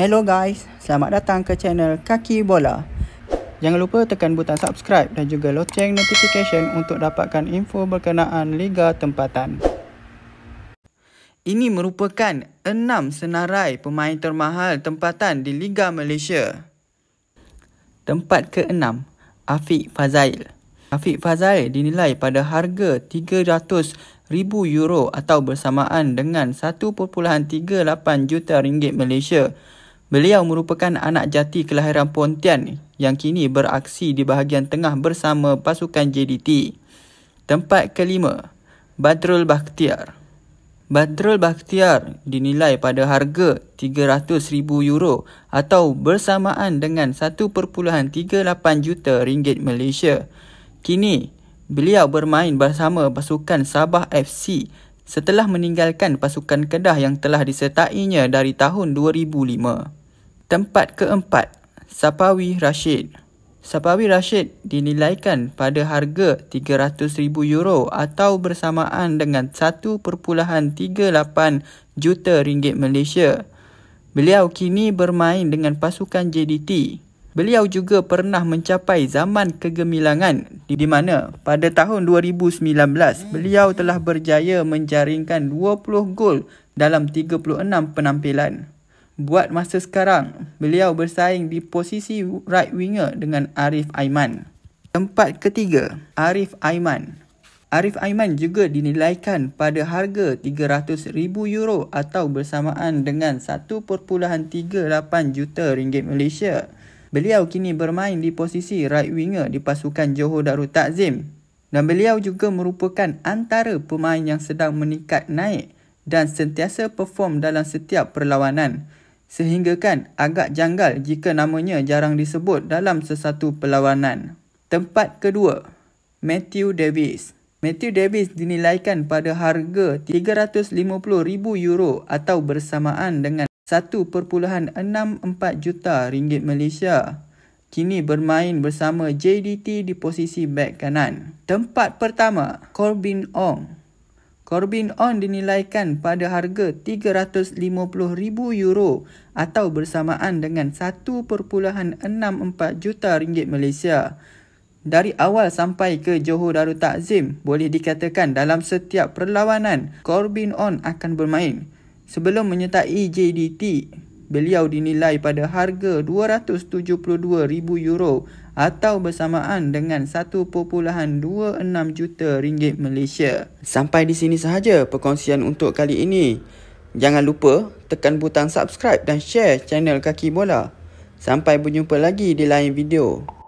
Hello guys, selamat datang ke channel Kaki Bola. Jangan lupa tekan butang subscribe dan juga loceng notification untuk dapatkan info berkenaan Liga Tempatan. Ini merupakan enam senarai pemain termahal tempatan di Liga Malaysia. Tempat ke-6, Afiq Fazail. Afiq Fazail dinilai pada harga 300,000 euro atau bersamaan dengan 1.38 juta ringgit Malaysia Beliau merupakan anak jati kelahiran Pontian yang kini beraksi di bahagian tengah bersama pasukan JDT. Tempat kelima, Badrul Bakhtiar. Badrul Bakhtiar dinilai pada harga 300,000 euro atau bersamaan dengan 1.38 juta ringgit Malaysia. Kini, beliau bermain bersama pasukan Sabah FC setelah meninggalkan pasukan Kedah yang telah disertainya dari tahun 2005. Tempat keempat, Sapawi Rashid. Sapawi Rashid dinilaikan pada harga 300,000 euro atau bersamaan dengan 1.38 juta ringgit Malaysia. Beliau kini bermain dengan pasukan JDT. Beliau juga pernah mencapai zaman kegemilangan di mana pada tahun 2019 beliau telah berjaya menjaringkan 20 gol dalam 36 penampilan buat masa sekarang, beliau bersaing di posisi right winger dengan Arif Aiman. Tempat ketiga, Arif Aiman. Arif Aiman juga dinilaikan pada harga 300,000 euro atau bersamaan dengan 1.38 juta ringgit Malaysia. Beliau kini bermain di posisi right winger di pasukan Johor Darul Takzim. Dan beliau juga merupakan antara pemain yang sedang meningkat naik dan sentiasa perform dalam setiap perlawanan sehingga kan agak janggal jika namanya jarang disebut dalam sesuatu perlawanan. Tempat kedua, Matthew Davis. Matthew Davis dinilaikan pada harga 350,000 euro atau bersamaan dengan 1.64 juta ringgit Malaysia. Kini bermain bersama JDT di posisi back kanan. Tempat pertama, Corbin Ong. Corbin On dinilaikan pada harga 350,000 euro atau bersamaan dengan 1.64 juta ringgit Malaysia. Dari awal sampai ke Johor Darul Takzim, boleh dikatakan dalam setiap perlawanan, Corbin On akan bermain. Sebelum menyertai JDT, beliau dinilai pada harga 272,000 euro atau bersamaan dengan 1.26 juta ringgit Malaysia. Sampai di sini sahaja perkongsian untuk kali ini. Jangan lupa tekan butang subscribe dan share channel Kaki Bola. Sampai berjumpa lagi di lain video.